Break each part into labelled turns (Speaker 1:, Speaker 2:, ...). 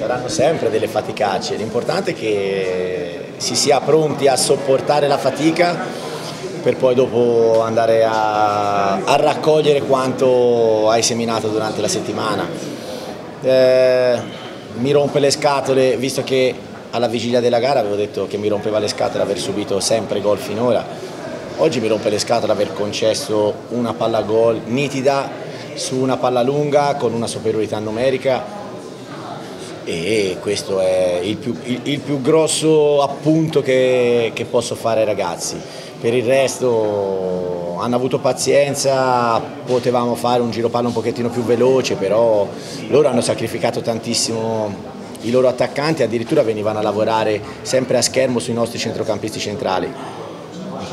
Speaker 1: saranno sempre delle faticacce, l'importante è che si sia pronti a sopportare la fatica per poi dopo andare a, a raccogliere quanto hai seminato durante la settimana. Eh, mi rompe le scatole, visto che alla vigilia della gara avevo detto che mi rompeva le scatole aver subito sempre gol finora, oggi mi rompe le scatole aver concesso una palla gol nitida su una palla lunga con una superiorità numerica e questo è il più, il, il più grosso appunto che, che, posso fare ai ragazzi. Per il resto hanno avuto pazienza, potevamo fare un giro palla un pochettino più veloce, però loro hanno sacrificato tantissimo i loro attaccanti, addirittura venivano a lavorare sempre a schermo sui nostri centrocampisti centrali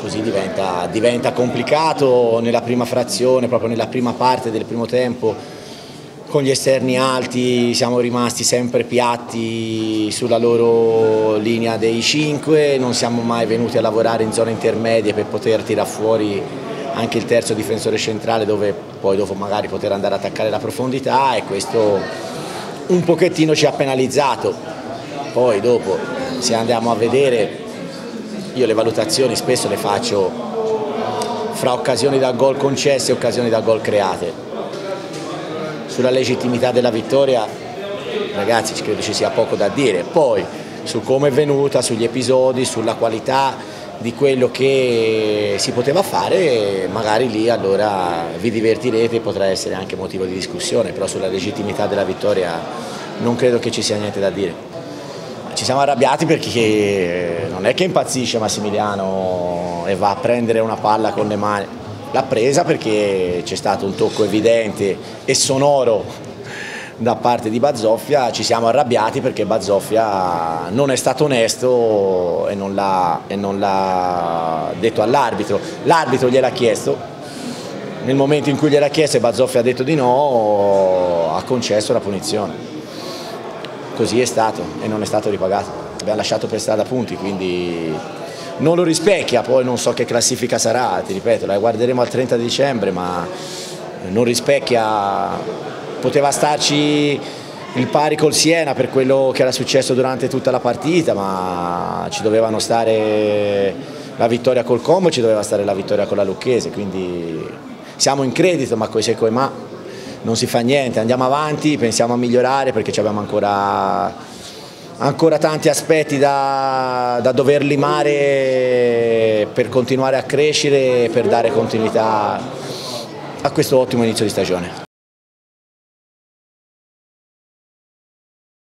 Speaker 1: così diventa, diventa complicato nella prima frazione, proprio nella prima parte del primo tempo con gli esterni alti siamo rimasti sempre piatti sulla loro linea dei 5, non siamo mai venuti a lavorare in zone intermedie per poter tirare fuori anche il terzo difensore centrale dove poi dopo magari poter andare ad attaccare la profondità e questo un pochettino ci ha penalizzato. Poi dopo se andiamo a vedere io le valutazioni spesso le faccio fra occasioni da gol concesse e occasioni da gol create. Sulla legittimità della vittoria, ragazzi, credo ci sia poco da dire. Poi su come è venuta, sugli episodi, sulla qualità di quello che si poteva fare, magari lì allora vi divertirete potrà essere anche motivo di discussione, però sulla legittimità della vittoria non credo che ci sia niente da dire ci siamo arrabbiati perché non è che impazzisce Massimiliano e va a prendere una palla con le mani, l'ha presa perché c'è stato un tocco evidente e sonoro da parte di Bazzoffia, ci siamo arrabbiati perché Bazzoffia non è stato onesto e non l'ha detto all'arbitro, l'arbitro gliel'ha chiesto, nel momento in cui gliel'ha chiesto e Bazzoffia ha detto di no, ha concesso la punizione. Così è stato e non è stato ripagato. Abbiamo lasciato per strada punti, quindi non lo rispecchia, poi non so che classifica sarà, ti ripeto, la guarderemo al 30 dicembre, ma non rispecchia, poteva starci il pari col Siena per quello che era successo durante tutta la partita, ma ci dovevano stare la vittoria col Como, ci doveva stare la vittoria con la Lucchese, quindi siamo in credito, ma coi se coi ma non si fa niente, andiamo avanti, pensiamo a migliorare perché abbiamo ancora, ancora tanti aspetti da, da dover limare per continuare a crescere e per dare continuità a questo ottimo inizio di stagione.